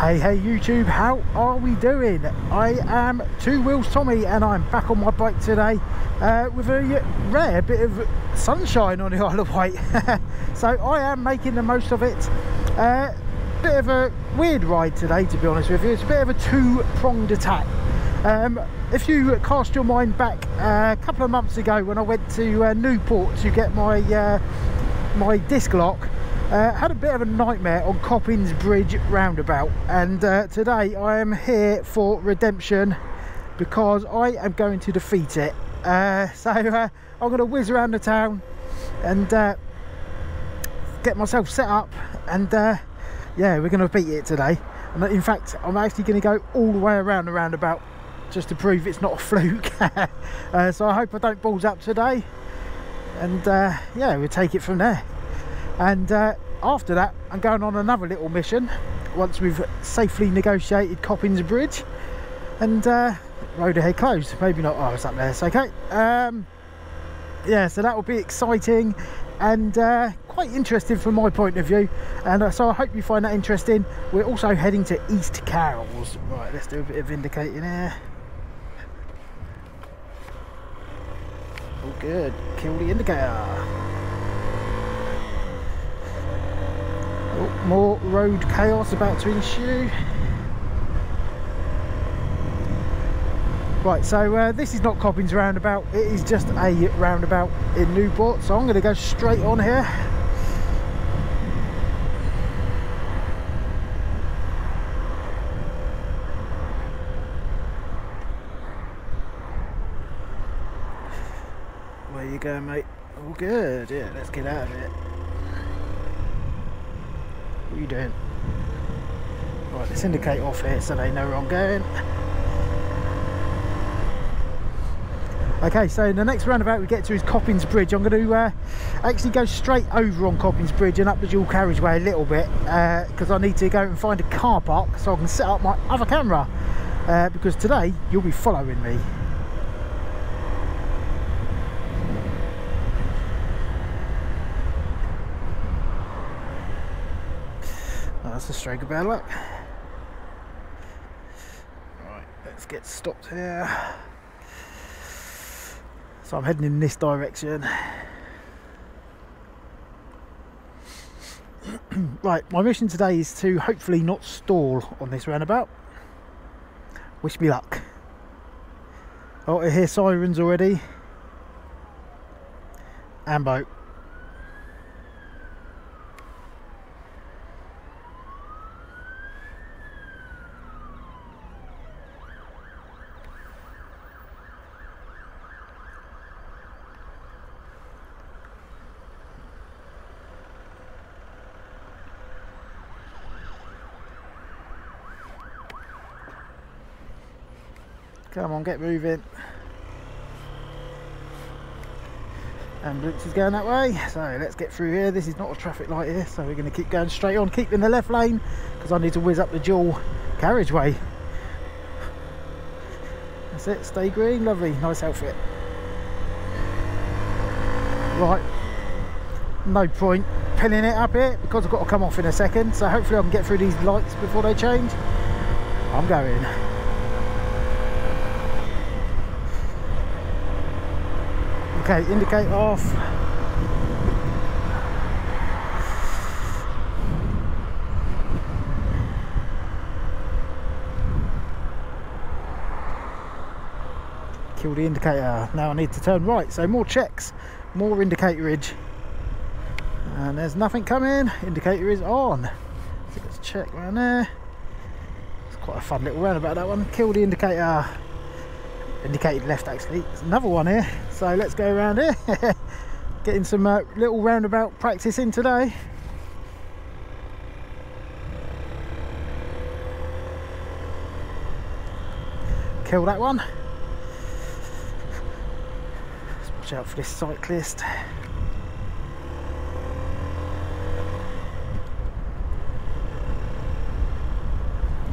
Hey, hey YouTube, how are we doing? I am Two Wheels Tommy and I'm back on my bike today uh, with a rare bit of sunshine on the Isle of Wight. so I am making the most of it. Uh, bit of a weird ride today to be honest with you. It's a bit of a two-pronged attack. Um, if you cast your mind back uh, a couple of months ago when I went to uh, Newport to get my uh, my disc lock uh, had a bit of a nightmare on Coppins Bridge roundabout and uh, today I am here for redemption because I am going to defeat it. Uh, so uh, I'm going to whiz around the town and uh, get myself set up and uh, yeah we're going to beat it today. And in fact I'm actually going to go all the way around the roundabout just to prove it's not a fluke. so I hope I don't balls up today and yeah we'll take it from there and uh, after that I'm going on another little mission once we've safely negotiated Coppins Bridge and uh, road ahead closed. Maybe not. Oh it's up there. It's okay. Um, yeah so that will be exciting and uh, quite interesting from my point of view. And uh, so I hope you find that interesting. We're also heading to East Cowes right let's do a bit of indicating here. All good. Kill the indicator Oh, more road chaos about to ensue. Right, so uh, this is not Coppins roundabout, it is just a roundabout in Newport, so I'm going to go straight on here. Where you going, mate? All good, yeah, let's get out of it. You doing? Right, let's indicate off here so they know where I'm going. Okay, so in the next roundabout we get to is Coppins Bridge. I'm going to uh, actually go straight over on Coppins Bridge and up the dual carriageway a little bit because uh, I need to go and find a car park so I can set up my other camera uh, because today you'll be following me. that's a stroke of bad luck. Right, let's get stopped here. So I'm heading in this direction. right, my mission today is to hopefully not stall on this roundabout. Wish me luck. Oh, I hear sirens already. Ambo. Come on, get moving. Ambulance is going that way, so let's get through here. This is not a traffic light here, so we're going to keep going straight on, keep in the left lane, because I need to whiz up the dual carriageway. That's it, stay green, lovely, nice outfit. Right, no point pinning it up here, because I've got to come off in a second, so hopefully I can get through these lights before they change. I'm going. Okay, indicate off. Kill the indicator. Now I need to turn right, so more checks, more indicator indicatorage. And there's nothing coming. Indicator is on. So let's check around there. It's quite a fun little roundabout that one. Kill the indicator indicated left actually there's another one here so let's go around here. Getting some uh, little roundabout practice in today. Kill that one. Let's watch out for this cyclist.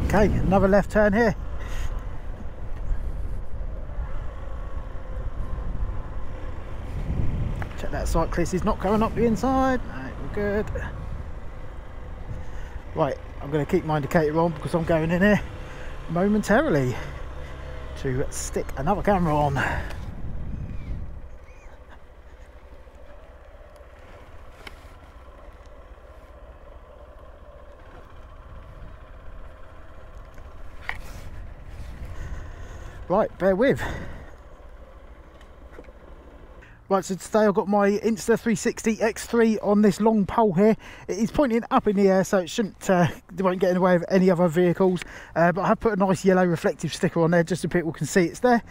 Okay another left turn here cyclist is not going up the inside. Good. Right, I'm going to keep my indicator on because I'm going in here momentarily to stick another camera on. Right, bear with. Right, so today I've got my Insta360 X3 on this long pole here. It is pointing up in the air, so it shouldn't, uh, it won't get in the way of any other vehicles. Uh, but I have put a nice yellow reflective sticker on there just so people can see it's there.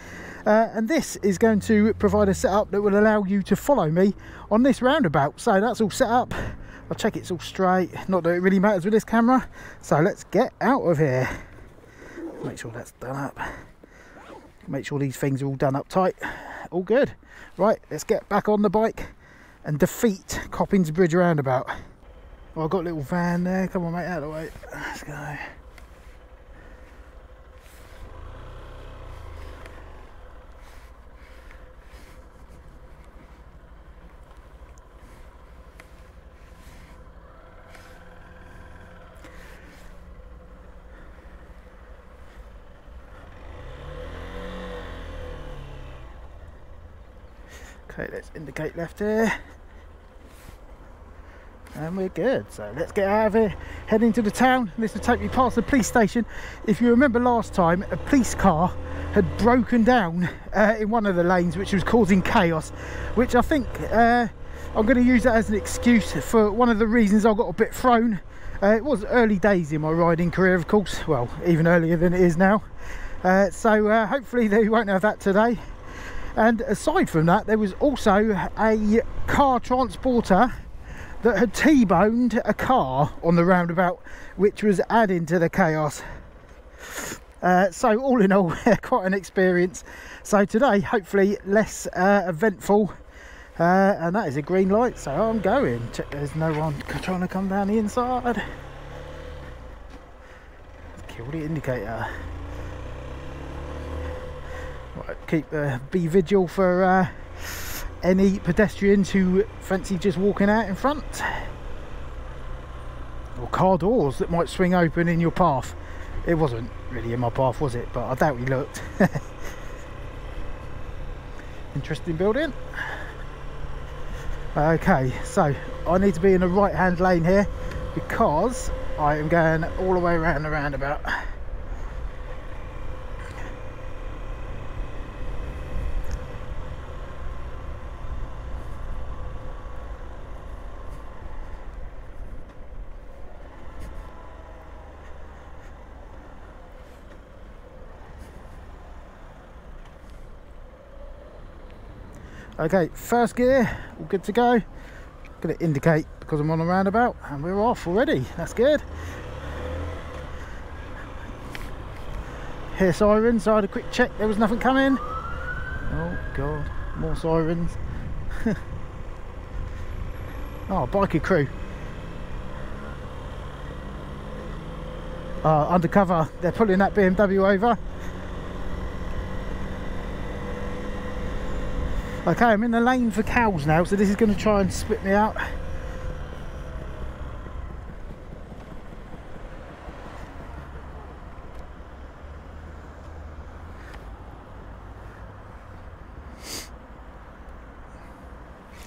Uh, and this is going to provide a setup that will allow you to follow me on this roundabout. So that's all set up. I'll check it's all straight. Not that it really matters with this camera. So let's get out of here. Make sure that's done up make sure these things are all done up tight all good right let's get back on the bike and defeat Coppins Bridge roundabout. Well, I've got a little van there. Come on mate out of the way. Let's go Okay, let's indicate left here. And we're good. So let's get out of here, head into the town. This will take me past the police station. If you remember last time, a police car had broken down uh, in one of the lanes, which was causing chaos, which I think uh, I'm going to use that as an excuse for one of the reasons I got a bit thrown. Uh, it was early days in my riding career, of course. Well, even earlier than it is now. Uh, so uh, hopefully they won't have that today and aside from that there was also a car transporter that had T-boned a car on the roundabout which was adding to the chaos. Uh, so all in all quite an experience. So today hopefully less uh, eventful. Uh, and that is a green light so I'm going. There's no one trying to come down the inside. Kill the indicator keep uh, be vigil for uh, any pedestrians who fancy just walking out in front. Or car doors that might swing open in your path. It wasn't really in my path was it? But I doubt he looked. Interesting building. Okay so I need to be in the right hand lane here because I am going all the way around the roundabout okay first gear all good to go. Gonna indicate because i'm on a roundabout and we're off already. That's good. Hear sirens so i had a quick check there was nothing coming. Oh god more sirens. Oh biker crew. Uh, undercover they're pulling that bmw over Okay, I'm in the lane for Cowes now, so this is going to try and spit me out.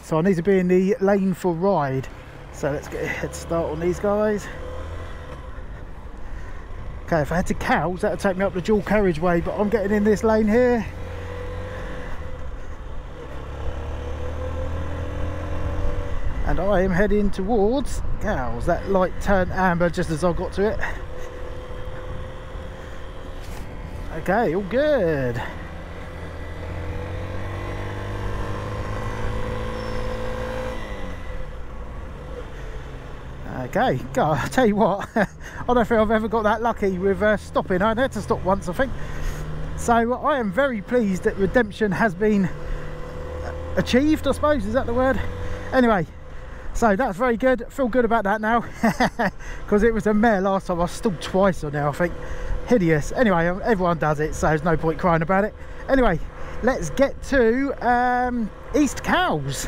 So I need to be in the lane for Ryde. So let's get a head start on these guys. Okay, if I had to Cowes, that would take me up the dual carriageway, but I'm getting in this lane here. And I am heading towards Cowes. That light turned amber just as I got to it. Okay, all good. Okay, God, I tell you what, I don't think I've ever got that lucky with uh, stopping. I had to stop once, I think. So I am very pleased that redemption has been achieved, I suppose, is that the word? Anyway, so that's very good. Feel good about that now. Because it was a mare last time. I stalled twice on there i think. Hideous. Anyway um, everyone does it so there's no point crying about it. Anyway let's get to um, east Cowes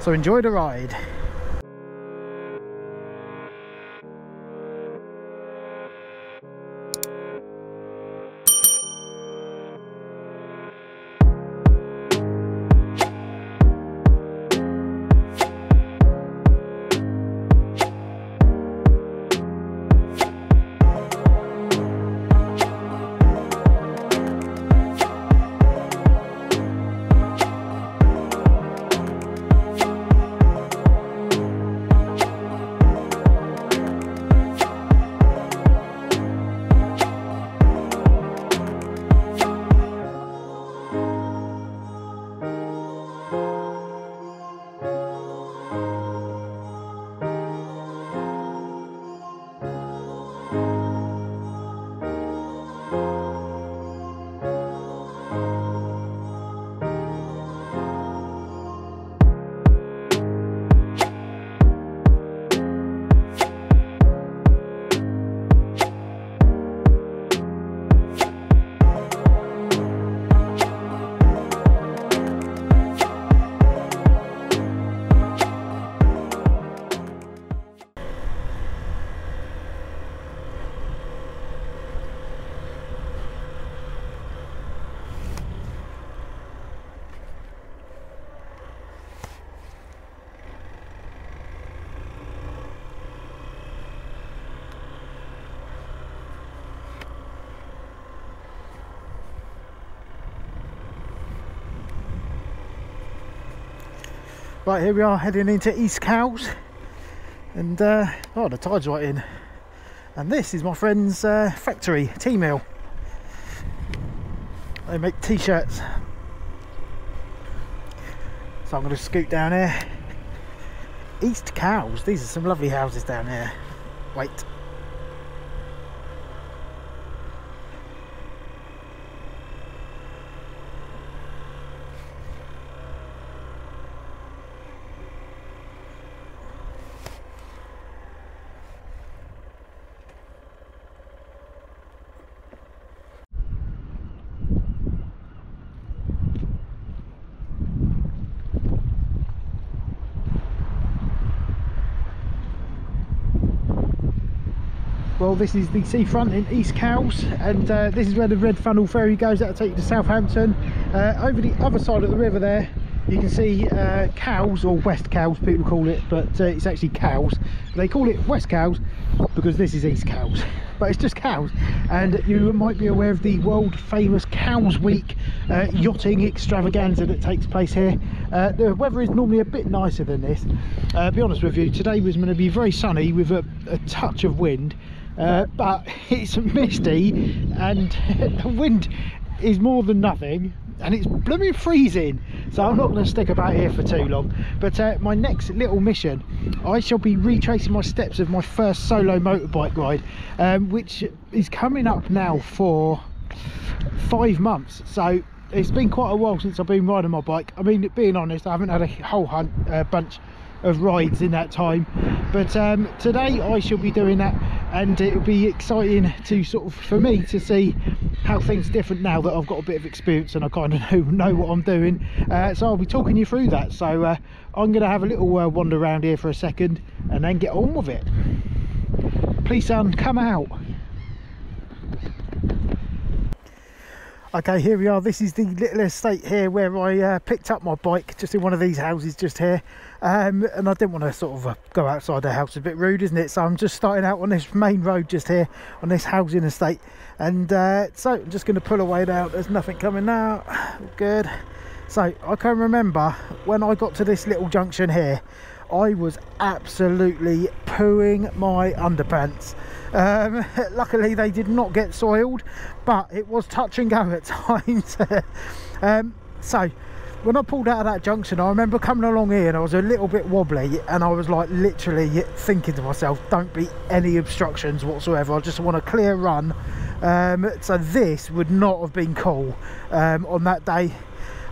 so enjoy the ride Right, here we are heading into East Cowes. And, uh, oh, the tide's right in. And this is my friend's uh, factory, T-Mill. They make t-shirts. So I'm going to scoot down here. East Cowes. These are some lovely houses down here. Wait. Well this is the seafront in East Cowes and uh, this is where the Red Funnel ferry goes that'll take you to Southampton. Uh, over the other side of the river there you can see uh, Cowes or West Cowes people call it but uh, it's actually Cowes. They call it West Cowes because this is East Cowes but it's just Cowes. And you might be aware of the world famous Cowes Week uh, yachting extravaganza that takes place here. Uh, the weather is normally a bit nicer than this. Uh, be honest with you today was going to be very sunny with a, a touch of wind uh, but it's misty and the wind is more than nothing and it's blooming freezing. So i'm not going to stick about here for too long. But uh, my next little mission i shall be retracing my steps of my first solo motorbike ride um, which is coming up now for five months. So it's been quite a while since i've been riding my bike. I mean being honest i haven't had a whole hunt, uh, bunch of rides in that time. But um, today I shall be doing that and it'll be exciting to sort of for me to see how things different now that I've got a bit of experience and I kind of know, know what I'm doing. Uh, so I'll be talking you through that. So uh, I'm gonna have a little uh, wander around here for a second and then get on with it. Please son come out okay here we are. This is the little estate here where i uh, picked up my bike just in one of these houses just here. Um, and i didn't want to sort of uh, go outside the house. It's a bit rude isn't it? So i'm just starting out on this main road just here on this housing estate. And uh, so i'm just going to pull away now there's nothing coming now good. So i can remember when i got to this little junction here I was absolutely pooing my underpants. Um, luckily they did not get soiled, but it was touch and go at times. um, so when I pulled out of that junction, I remember coming along here and I was a little bit wobbly and I was like literally thinking to myself, don't be any obstructions whatsoever. I just want a clear run. Um, so this would not have been cool um, on that day.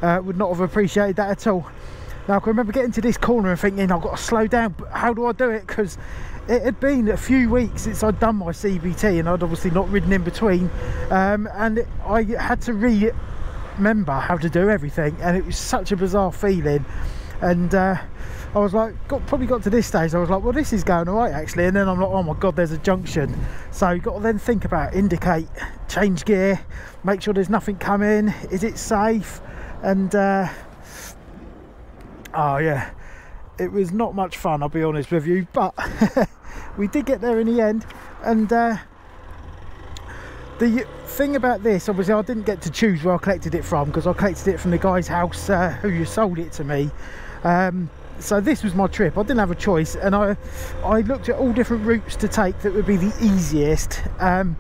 Uh, would not have appreciated that at all. Now I can remember getting to this corner and thinking I've got to slow down, but how do I do it? Because it had been a few weeks since I'd done my CBT and I'd obviously not ridden in between. Um, and I had to remember how to do everything and it was such a bizarre feeling. And uh, I was like got probably got to this stage I was like well this is going all right actually. And then I'm like oh my god there's a junction. So you've got to then think about indicate change gear make sure there's nothing coming is it safe? And uh, oh yeah. It was not much fun i'll be honest with you but we did get there in the end and uh, the thing about this obviously i didn't get to choose where i collected it from because i collected it from the guy's house uh, who sold it to me. Um, so this was my trip. I didn't have a choice and i i looked at all different routes to take that would be the easiest um,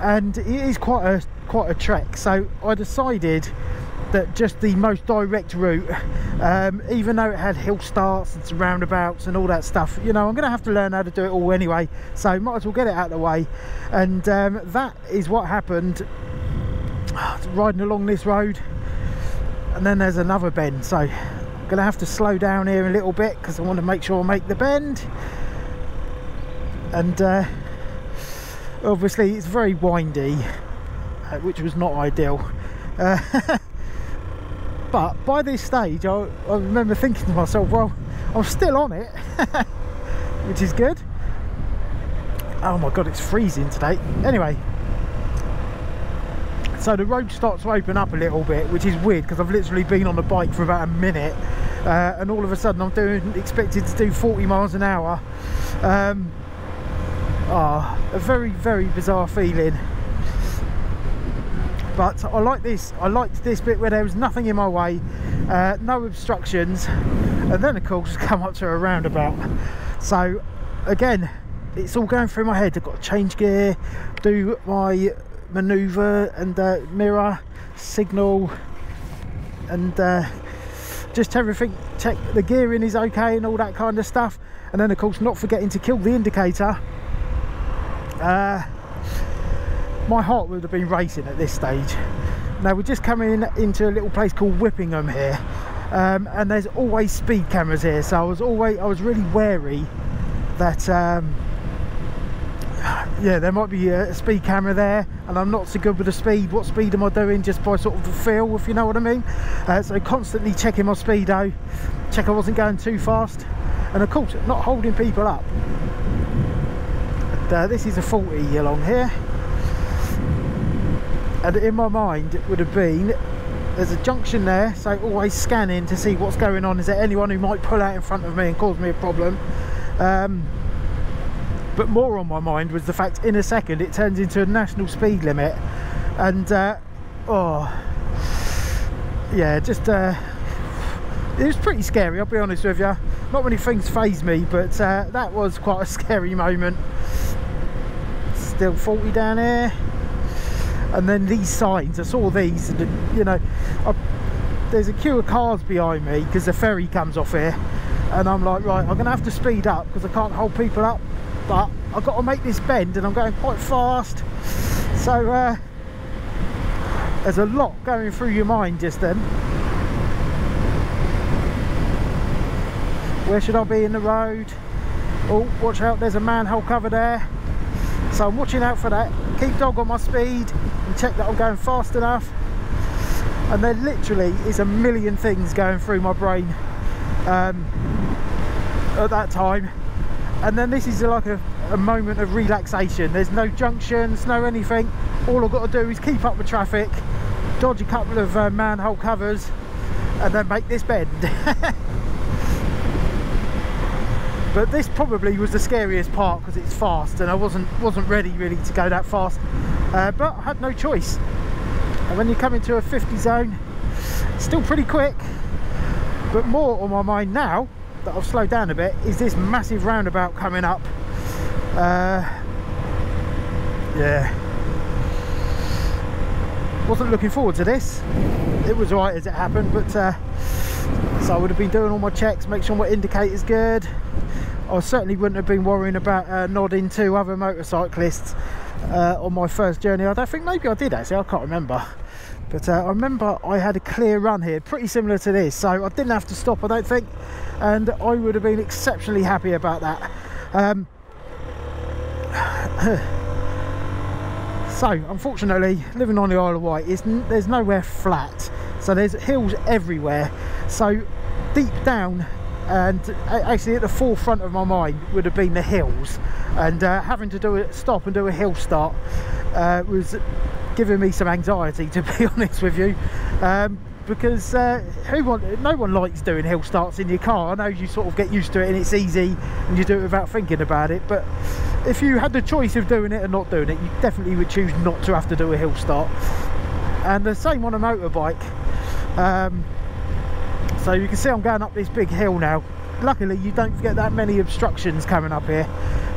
and it is quite a quite a trek. So i decided that just the most direct route um, even though it had hill starts and some roundabouts and all that stuff you know I'm gonna have to learn how to do it all anyway so might as well get it out of the way. And um, that is what happened. Riding along this road and then there's another bend so I'm gonna have to slow down here a little bit because I want to make sure I make the bend. And uh, obviously it's very windy uh, which was not ideal. Uh, but by this stage I, I remember thinking to myself well I'm still on it which is good. Oh my god it's freezing today. Anyway so the road starts to open up a little bit which is weird because I've literally been on the bike for about a minute uh, and all of a sudden I'm doing expected to do 40 miles an hour. Um, oh, a very very bizarre feeling but I like this I liked this bit where there was nothing in my way uh, no obstructions and then of course come up to a roundabout. So again it's all going through my head. I've got to change gear do my maneuver and uh, mirror signal and uh, just everything check the gearing is okay and all that kind of stuff. And then of course not forgetting to kill the indicator. Uh, my heart would have been racing at this stage. Now we're just coming into a little place called Whippingham here um, and there's always speed cameras here so I was always I was really wary that um, yeah there might be a speed camera there and I'm not so good with the speed. What speed am I doing? Just by sort of feel if you know what I mean. Uh, so constantly checking my speedo check I wasn't going too fast and of course not holding people up. Uh, this is a 40 along here and in my mind it would have been there's a junction there so always scanning to see what's going on. Is there anyone who might pull out in front of me and cause me a problem? Um, but more on my mind was the fact in a second it turns into a national speed limit. And uh, oh yeah just uh, it was pretty scary I'll be honest with you not many things phase me but uh, that was quite a scary moment. Still 40 down here and then these signs I saw these and you know I, there's a queue of cars behind me because the ferry comes off here and I'm like right I'm gonna have to speed up because I can't hold people up but I've got to make this bend and I'm going quite fast. So uh, there's a lot going through your mind just then. Where should I be in the road? Oh watch out there's a manhole cover there. So I'm watching out for that keep dog on my speed and check that I'm going fast enough. And there literally is a million things going through my brain um, at that time. And then this is like a, a, moment of relaxation. There's no junctions no anything. All I've got to do is keep up with traffic dodge a couple of uh, manhole covers and then make this bend but this probably was the scariest part because it's fast and I wasn't wasn't ready really to go that fast. Uh, but I had no choice. And when you come into a 50 zone still pretty quick. But more on my mind now that I've slowed down a bit is this massive roundabout coming up. Uh, yeah. Wasn't looking forward to this. It was right as it happened but uh, so I would have been doing all my checks make sure my indicator's good I certainly wouldn't have been worrying about uh, nodding to other motorcyclists uh, on my first journey. I don't think maybe I did actually. I can't remember. But uh, I remember I had a clear run here pretty similar to this so I didn't have to stop I don't think. And I would have been exceptionally happy about that. Um, so unfortunately living on the Isle of Wight there's nowhere flat. So there's hills everywhere. So deep down and actually at the forefront of my mind would have been the hills. And uh, having to do it stop and do a hill start uh, was giving me some anxiety to be honest with you. Um, because uh, who want no one likes doing hill starts in your car. I know you sort of get used to it and it's easy and you do it without thinking about it. But if you had the choice of doing it and not doing it you definitely would choose not to have to do a hill start. And the same on a motorbike. Um, so you can see I'm going up this big hill now. Luckily you don't get that many obstructions coming up here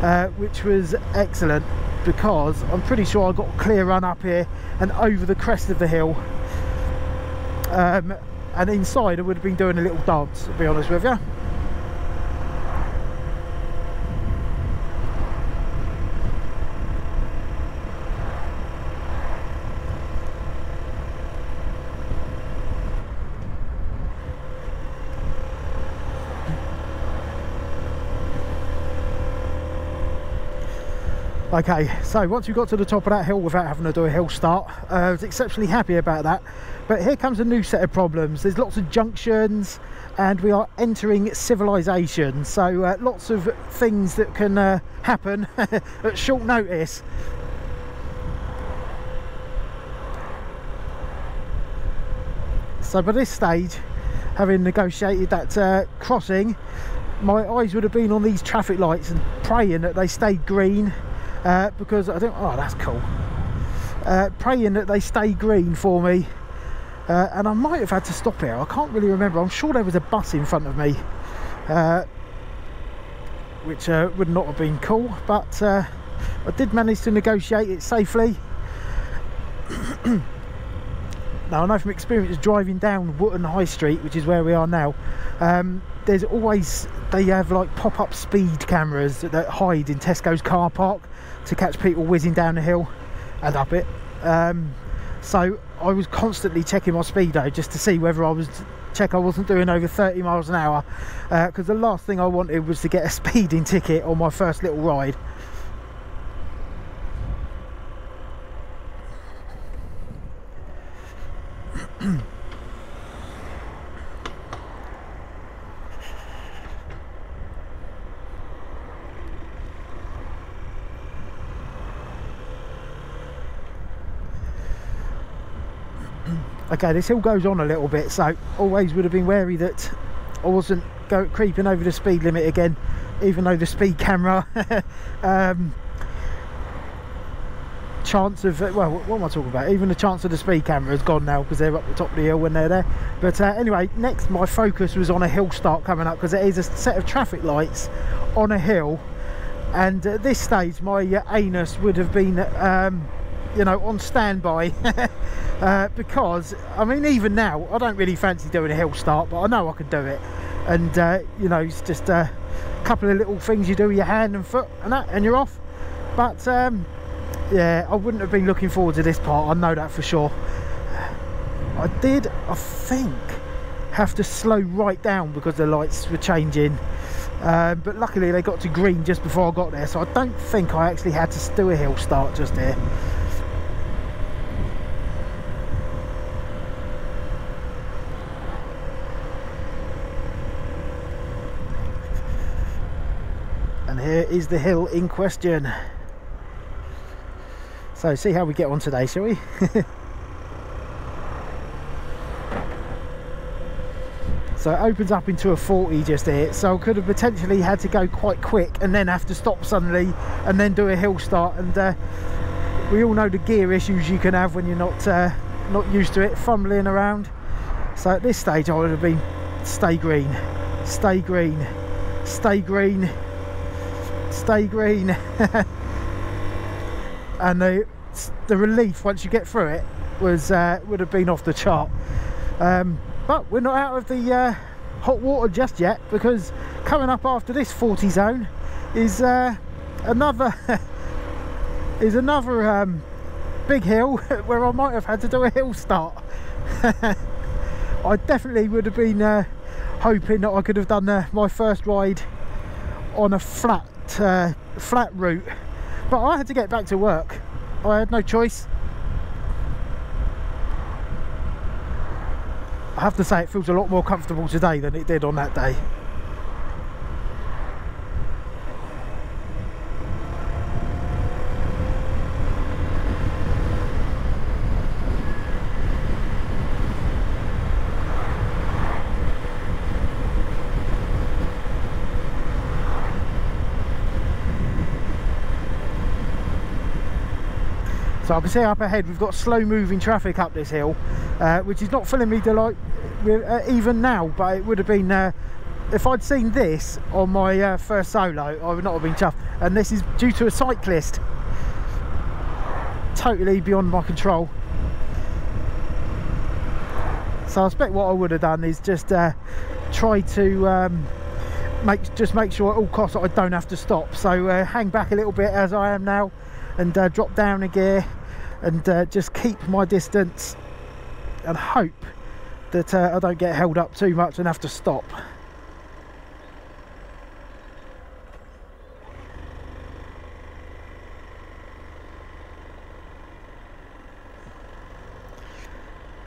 uh, which was excellent because I'm pretty sure I got a clear run up here and over the crest of the hill. Um, and inside I would have been doing a little dance to be honest with you okay so once we got to the top of that hill without having to do a hill start uh, I was exceptionally happy about that. But here comes a new set of problems. There's lots of junctions and we are entering civilization. So uh, lots of things that can uh, happen at short notice. So by this stage having negotiated that uh, crossing my eyes would have been on these traffic lights and praying that they stayed green uh, because I think oh that's cool. Uh, praying that they stay green for me. Uh, and I might have had to stop here. I can't really remember. I'm sure there was a bus in front of me uh, which uh, would not have been cool but uh, I did manage to negotiate it safely. Now I know from experience driving down Wootton High Street which is where we are now um, there's always they have like pop-up speed cameras that hide in Tesco's car park to catch people whizzing down the hill and up it. Um, so I was constantly checking my speedo just to see whether I was check I wasn't doing over 30 miles an hour because uh, the last thing I wanted was to get a speeding ticket on my first little ride okay this hill goes on a little bit so always would have been wary that I wasn't go creeping over the speed limit again even though the speed camera um, chance of uh, well what am I talking about? Even the chance of the speed camera has gone now because they're up the top of the hill when they're there. But uh, anyway next my focus was on a hill start coming up because it is a set of traffic lights on a hill. And at this stage my uh, anus would have been um, you know on standby uh, because I mean even now I don't really fancy doing a hill start but I know I can do it. And uh, you know it's just a couple of little things you do with your hand and foot and that and you're off. But um, yeah I wouldn't have been looking forward to this part I know that for sure. I did I think have to slow right down because the lights were changing. Um, but luckily they got to green just before I got there so I don't think I actually had to do a hill start just here here is the hill in question. So see how we get on today shall we? So it opens up into a 40 just here. So I could have potentially had to go quite quick and then have to stop suddenly and then do a hill start. And uh, we all know the gear issues you can have when you're not uh, not used to it fumbling around. So at this stage I would have been stay green stay green stay green stay green. And the the relief once you get through it was uh, would have been off the chart. Um, but we're not out of the uh, hot water just yet because coming up after this 40 zone is uh, another is another um, big hill where I might have had to do a hill start. I definitely would have been uh, hoping that I could have done uh, my first ride on a flat uh, flat route. But I had to get back to work. I had no choice. I have to say it feels a lot more comfortable today than it did on that day So I can see up ahead we've got slow moving traffic up this hill, uh, which is not filling me delight uh, even now, but it would have been, uh, if I'd seen this on my uh, first solo, I would not have been chuffed. And this is due to a cyclist. Totally beyond my control. So I expect what I would have done is just uh, try to um, make just make sure at all costs I don't have to stop. So uh, hang back a little bit as I am now and drop down a gear and uh, just keep my distance and hope that uh, I don't get held up too much and have to stop.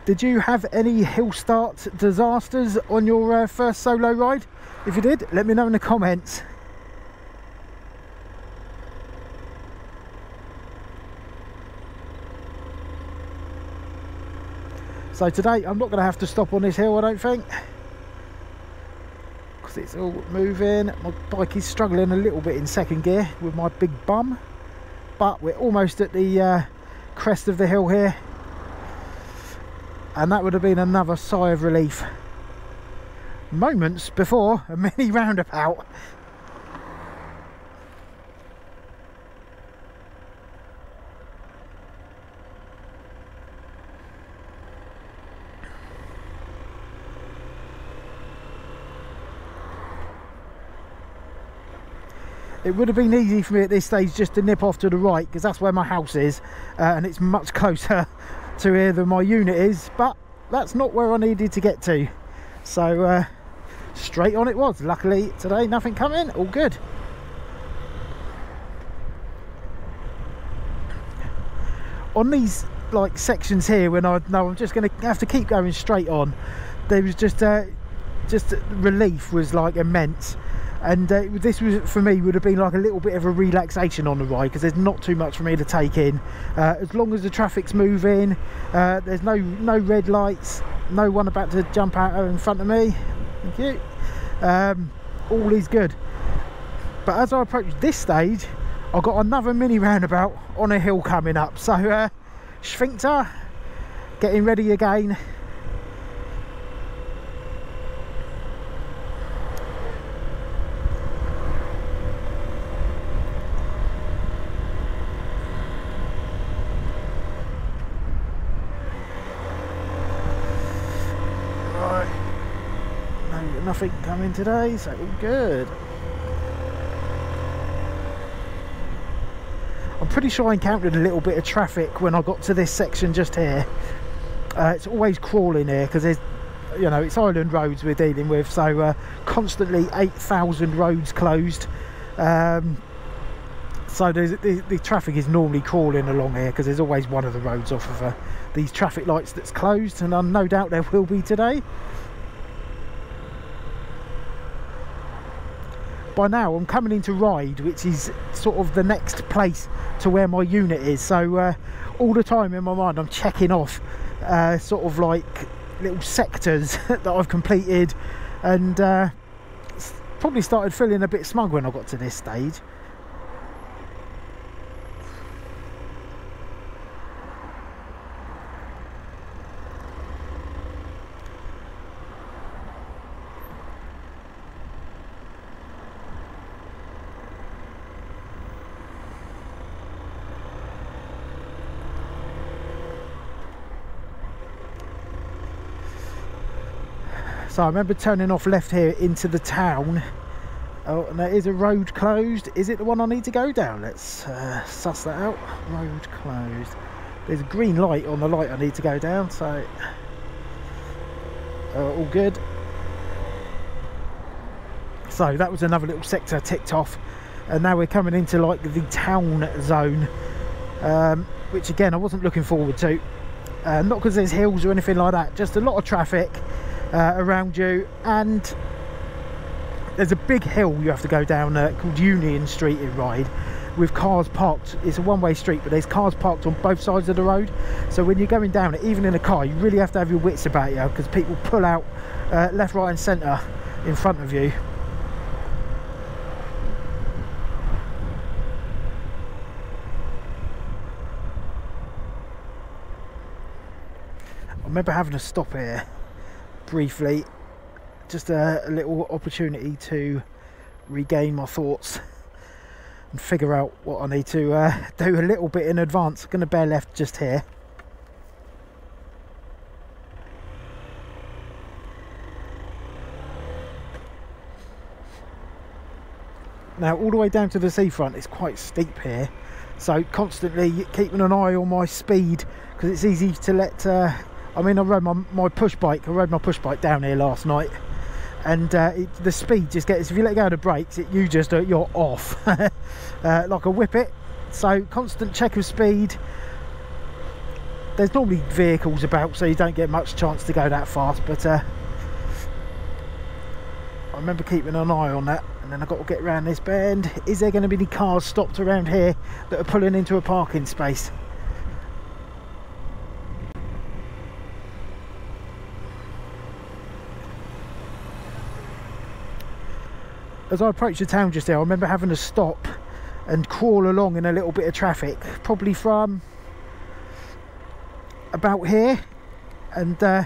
Did you have any hill start disasters on your uh, first solo ride? If you did, let me know in the comments. So today I'm not going to have to stop on this hill I don't think because it's all moving. My bike is struggling a little bit in second gear with my big bum but we're almost at the uh, crest of the hill here and that would have been another sigh of relief moments before a mini roundabout. It would have been easy for me at this stage just to nip off to the right because that's where my house is uh, and it's much closer to here than my unit is but that's not where I needed to get to. So uh, straight on it was. Luckily today nothing coming. All good. On these like sections here when I know I'm just going to have to keep going straight on there was just uh, just relief was like immense and uh, this was for me would have been like a little bit of a relaxation on the ride because there's not too much for me to take in. Uh, as long as the traffic's moving uh, there's no no red lights no one about to jump out in front of me. Thank you. Um, all is good. But as I approach this stage I've got another mini roundabout on a hill coming up. So uh, sphincter getting ready again nothing coming today, so good. I'm pretty sure I encountered a little bit of traffic when I got to this section just here. Uh, it's always crawling here because there's, you know, it's island roads we're dealing with, so uh, constantly 8,000 roads closed. Um, so the, the, traffic is normally crawling along here because there's always one of the roads off of uh, these traffic lights that's closed, and um, no doubt there will be today. By now I'm coming into Ryde which is sort of the next place to where my unit is. So uh, all the time in my mind I'm checking off uh, sort of like little sectors that I've completed and uh, probably started feeling a bit smug when I got to this stage So I remember turning off left here into the town. Oh, and there is a road closed. Is it the one I need to go down? Let's uh, suss that out. Road closed. There's a green light on the light I need to go down, so uh, all good. So that was another little sector ticked off, and now we're coming into like the town zone, um, which again I wasn't looking forward to. Uh, not because there's hills or anything like that, just a lot of traffic uh, around you. And there's a big hill you have to go down uh, called Union Street in Ryde with cars parked. It's a one-way street but there's cars parked on both sides of the road. So when you're going down it even in a car you really have to have your wits about you because people pull out uh, left right and centre in front of you. I remember having to stop here briefly just a, a, little opportunity to regain my thoughts and figure out what I need to uh, do a little bit in advance. I'm going to bear left just here. Now all the way down to the seafront it's quite steep here so constantly keeping an eye on my speed because it's easy to let uh, I mean, I rode my, my push bike, I rode my push bike down here last night and uh, it, the speed just gets, if you let go of the brakes, it, you just, uh, you're off, uh, like a whippet. So constant check of speed. There's normally vehicles about, so you don't get much chance to go that fast, but uh, I remember keeping an eye on that and then I've got to get around this bend. Is there going to be any cars stopped around here that are pulling into a parking space? As I approached the town just there, I remember having to stop and crawl along in a little bit of traffic, probably from about here. And uh,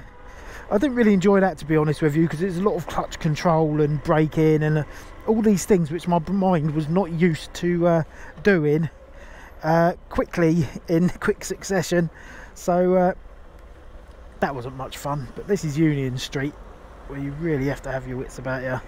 I didn't really enjoy that to be honest with you because it's a lot of clutch control and braking and uh, all these things which my mind was not used to uh, doing uh, quickly in quick succession. So uh, that wasn't much fun. But this is Union Street where you really have to have your wits about you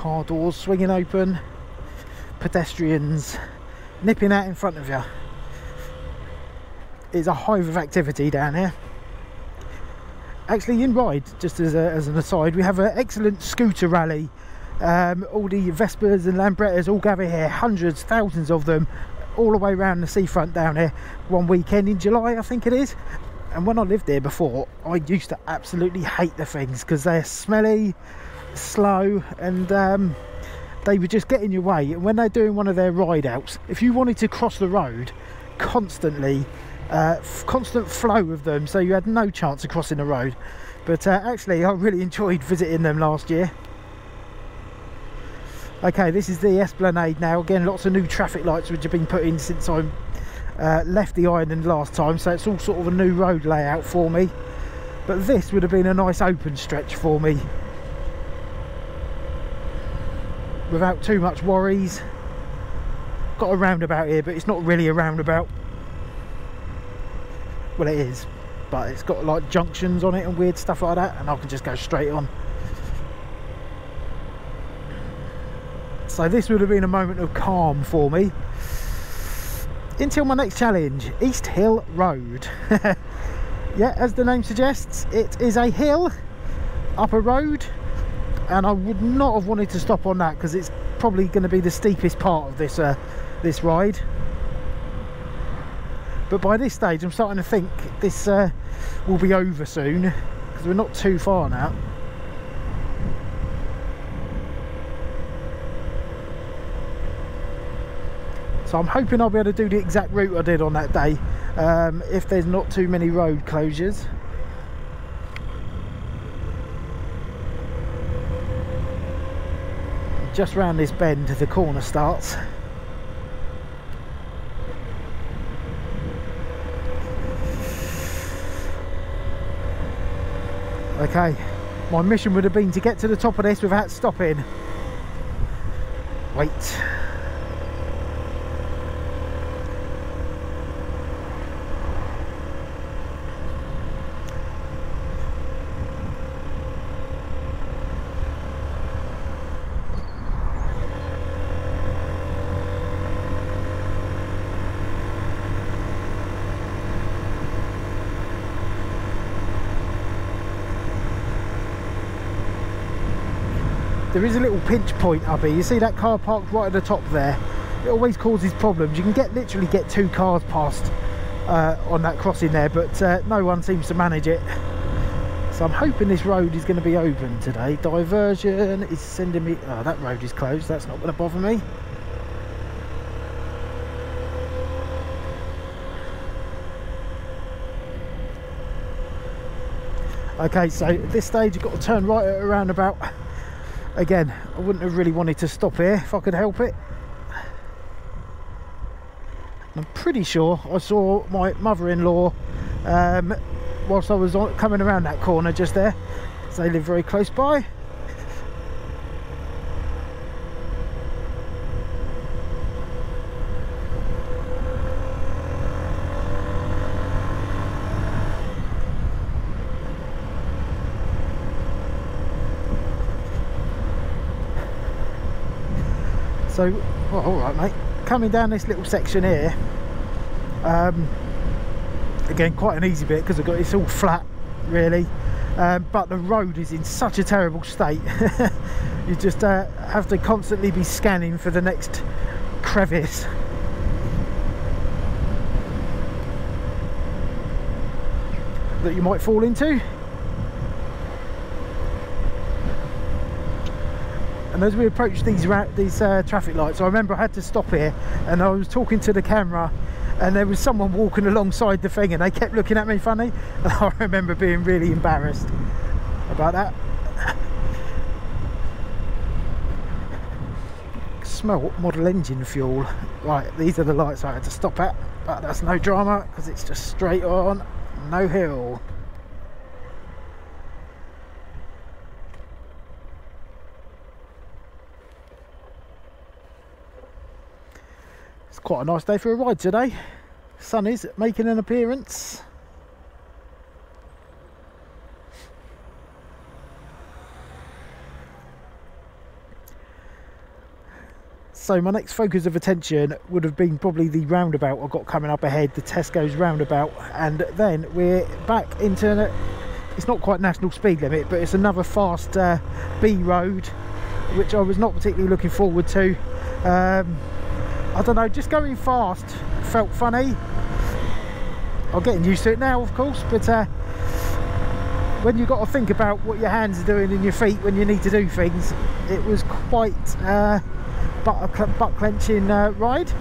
car doors swinging open, pedestrians nipping out in front of you. It's a hive of activity down here. Actually, in Ryde, just as, a, as an aside, we have an excellent scooter rally. Um, all the Vespas and Lambrettas all gather here, hundreds, thousands of them, all the way around the seafront down here. One weekend in July, I think it is. And when I lived there before, I used to absolutely hate the things because they're smelly, slow and um, they would just get in your way. And when they're doing one of their ride outs if you wanted to cross the road constantly uh, constant flow of them so you had no chance of crossing the road. But uh, actually I really enjoyed visiting them last year. Okay this is the Esplanade now. Again lots of new traffic lights which have been put in since I uh, left the island last time so it's all sort of a new road layout for me. But this would have been a nice open stretch for me without too much worries. Got a roundabout here but it's not really a roundabout. Well it is but it's got like junctions on it and weird stuff like that and I can just go straight on. So this would have been a moment of calm for me. Until my next challenge East Hill Road. Yeah as the name suggests it is a hill up a road and I would not have wanted to stop on that because it's probably going to be the steepest part of this uh, this ride. But by this stage I'm starting to think this uh, will be over soon because we're not too far now. So I'm hoping I'll be able to do the exact route I did on that day um, if there's not too many road closures just round this bend the corner starts. Okay my mission would have been to get to the top of this without stopping. Wait there is a little pinch point up here you see that car parked right at the top there? It always causes problems. You can get literally get two cars past uh, on that crossing there but uh, no one seems to manage it. So I'm hoping this road is going to be open today. Diversion is sending me oh that road is closed. That's not going to bother me. Okay so at this stage you've got to turn right at a roundabout again I wouldn't have really wanted to stop here if I could help it. I'm pretty sure I saw my mother-in-law um, whilst I was on, coming around that corner just there. They live very close by so well, all right mate. Coming down this little section here um, again quite an easy bit because I've got it's all flat really. Um, but the road is in such a terrible state. You just uh, have to constantly be scanning for the next crevice. That you might fall into and as we approached these these uh, traffic lights I remember I had to stop here and I was talking to the camera and there was someone walking alongside the thing and they kept looking at me funny. And I remember being really embarrassed about that. Smell model engine fuel. Right these are the lights I had to stop at but that's no drama because it's just straight on no hill quite a nice day for a ride today. Sun is making an appearance. So my next focus of attention would have been probably the roundabout I've got coming up ahead, the Tesco's roundabout, and then we're back into, it's not quite national speed limit, but it's another fast uh, B road, which I was not particularly looking forward to. Um, I don't know, just going fast felt funny. I'm getting used to it now, of course, but uh, when you've got to think about what your hands are doing and your feet when you need to do things, it was quite uh, butt, butt clenching uh, ride.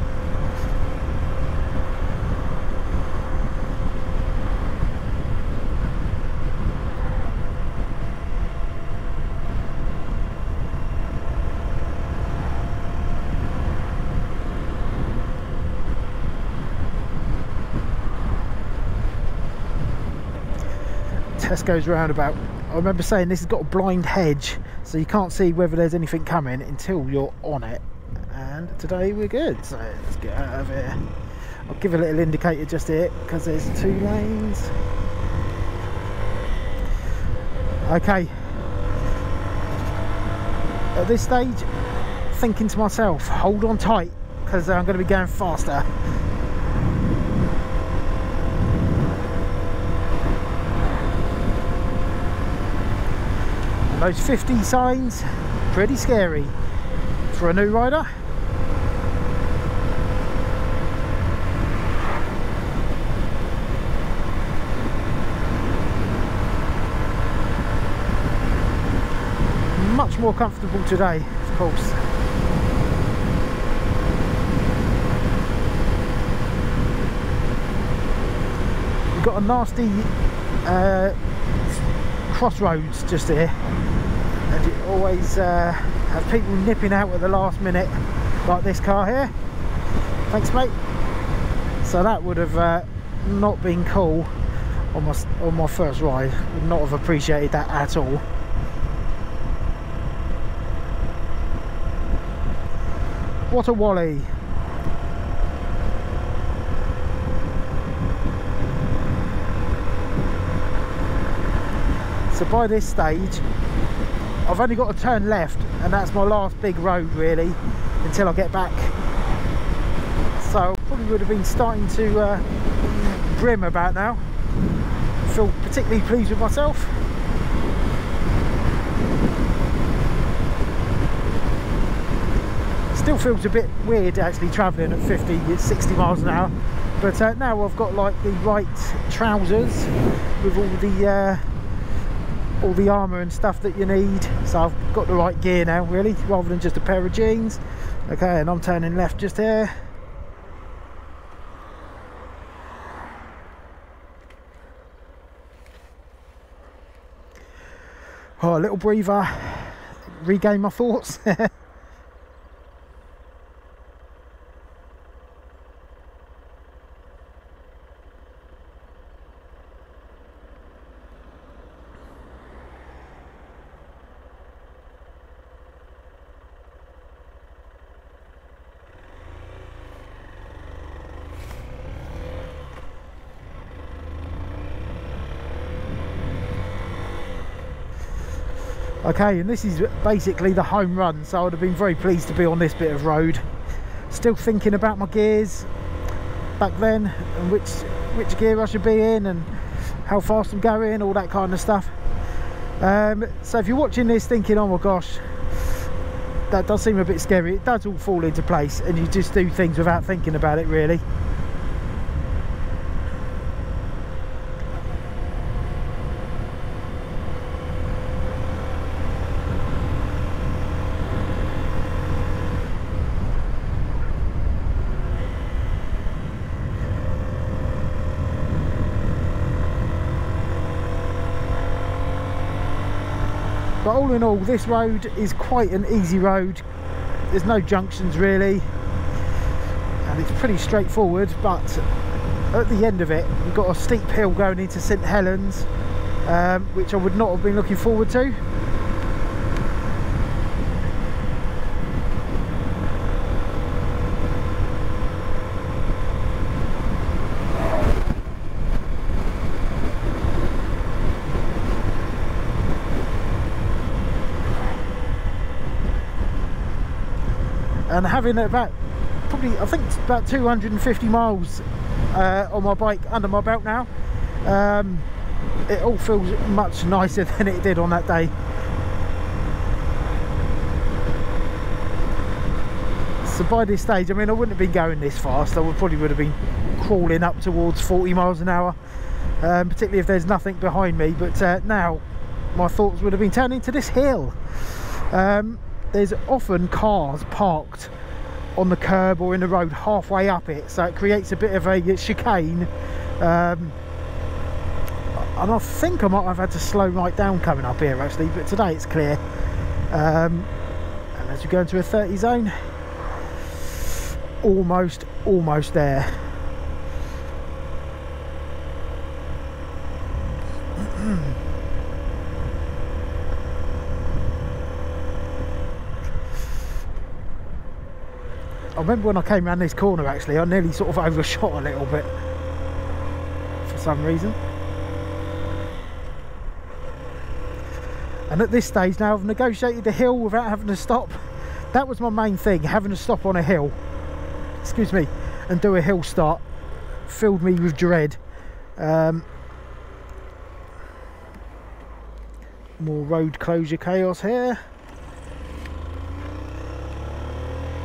Tesco's roundabout. I remember saying this has got a blind hedge, so you can't see whether there's anything coming until you're on it. And today we're good, so let's get out of here. I'll give a little indicator just here because there's two lanes. Okay. At this stage, thinking to myself, hold on tight because I'm going to be going faster. Those 50 signs, pretty scary for a new rider. Much more comfortable today, of course. We've got a nasty uh, crossroads just here and always uh, have people nipping out at the last minute like this car here. Thanks mate. So that would have uh, not been cool on my, on my first ride. Would not have appreciated that at all. What a wally. So by this stage I've only got to turn left and that's my last big road really until I get back. So probably would have been starting to uh, brim about now. Feel particularly pleased with myself. Still feels a bit weird actually travelling at 50 60 miles an hour. But uh, now I've got like the right trousers with all the uh, all the armor and stuff that you need. So I've got the right gear now really rather than just a pair of jeans. Okay and I'm turning left just here. Oh a little breather. Regain my thoughts okay and this is basically the home run so I would have been very pleased to be on this bit of road still thinking about my gears back then and which which gear I should be in and how fast I'm going all that kind of stuff Um, so if you're watching this thinking, oh my gosh, that does seem a bit scary, it does all fall into place and you just do things without thinking about it really. But all in all this road is quite an easy road. There's no junctions really. And it's pretty straightforward but at the end of it we've got a steep hill going into St Helens um, which I would not have been looking forward to and having about probably I think about 250 miles uh, on my bike under my belt now um, it all feels much nicer than it did on that day. So by this stage I mean I wouldn't have been going this fast. I would probably would have been crawling up towards 40 miles an hour um, particularly if there's nothing behind me. But uh, now my thoughts would have been turning to this hill. Um, there's often cars parked on the curb or in the road halfway up it so it creates a bit of a chicane. Um, and I think I might have had to slow right down coming up here actually but today it's clear. Um, and as we go into a 30 zone almost almost there remember when I came around this corner actually, I nearly sort of overshot a little bit for some reason. And at this stage now I've negotiated the hill without having to stop. That was my main thing, having to stop on a hill, excuse me, and do a hill start filled me with dread. Um, more road closure chaos here.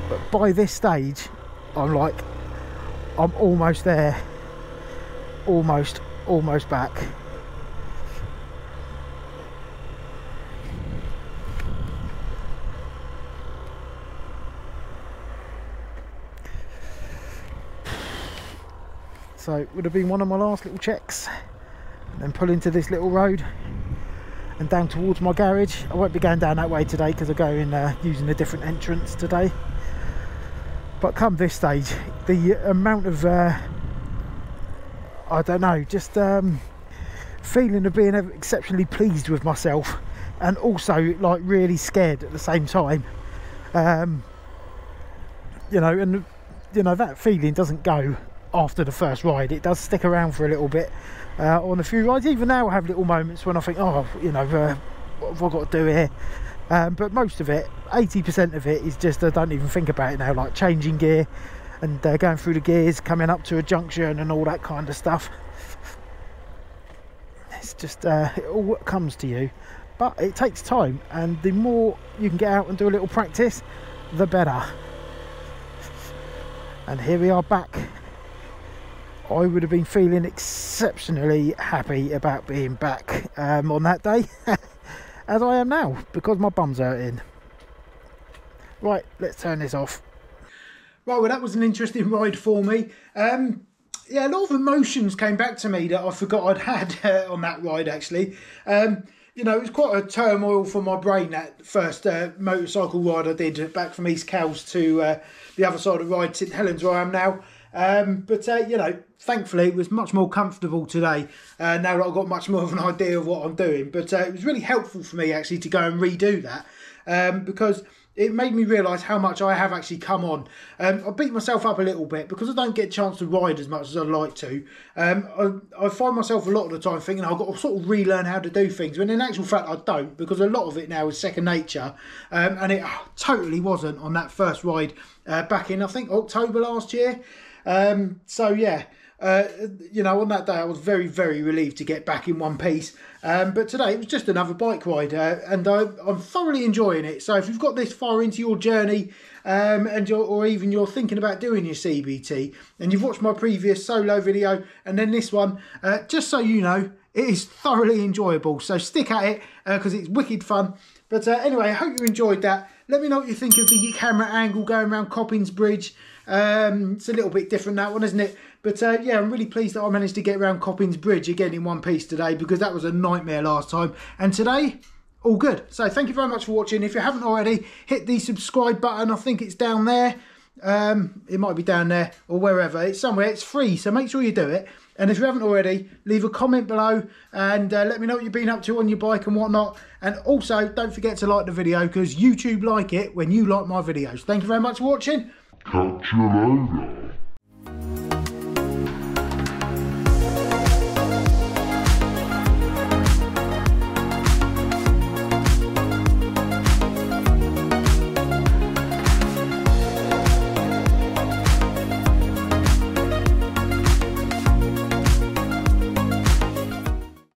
but by this stage I'm like I'm almost there. Almost almost back. So it would have been one of my last little checks. And then pull into this little road and down towards my garage. I won't be going down that way today because I'm going uh, using a different entrance today but come this stage the amount of uh, I don't know just um, feeling of being exceptionally pleased with myself and also like really scared at the same time. Um, you know and you know that feeling doesn't go after the first ride. It does stick around for a little bit uh, on a few rides. Even now I have little moments when I think oh you know uh, what have I got to do here um, but most of it 80% of it is just I don't even think about it now like changing gear and uh, going through the gears coming up to a junction and all that kind of stuff. It's just uh, it all comes to you but it takes time and the more you can get out and do a little practice the better. And here we are back. I would have been feeling exceptionally happy about being back um, on that day as I am now because my bum's hurting. Right, let's turn this off. Right, well that was an interesting ride for me. Um, yeah, a lot of emotions came back to me that I forgot I'd had uh, on that ride actually. Um, you know, it was quite a turmoil for my brain that first uh, motorcycle Ryde I did back from East Cowes to uh, the other side of the ride, St Helens, where I am now. Um, but, uh, you know, thankfully it was much more comfortable today uh, now that I've got much more of an idea of what I'm doing. But uh, it was really helpful for me actually to go and redo that um, because it made me realise how much I have actually come on. Um, I beat myself up a little bit because I don't get a chance to ride as much as I'd like to. Um, I, I, find myself a lot of the time thinking I've got to sort of relearn how to do things when in actual fact I don't because a lot of it now is second nature um, and it totally wasn't on that first ride uh, back in I think October last year. Um, so yeah, uh, you know, on that day I was very, very relieved to get back in one piece. Um, but today it was just another bike ride, uh, and I, am thoroughly enjoying it. So if you've got this far into your journey, um, and or even you're thinking about doing your CBT, and you've watched my previous solo video, and then this one, uh, just so you know, it is thoroughly enjoyable. So stick at it because uh, it's wicked fun. But uh, anyway, I hope you enjoyed that. Let me know what you think of the camera angle going around Coppins Bridge. Um, it's a little bit different that one, isn't it? But uh, yeah, I'm really pleased that I managed to get around Coppins Bridge again in one piece today because that was a nightmare last time. And today, all good. So thank you very much for watching. If you haven't already, hit the subscribe button. I think it's down there. Um, it might be down there or wherever. It's somewhere. It's free, so make sure you do it. And if you haven't already, leave a comment below and uh, let me know what you've been up to on your bike and whatnot. And also, don't forget to like the video because YouTube like it when you like my videos. Thank you very much for watching. Catch you later.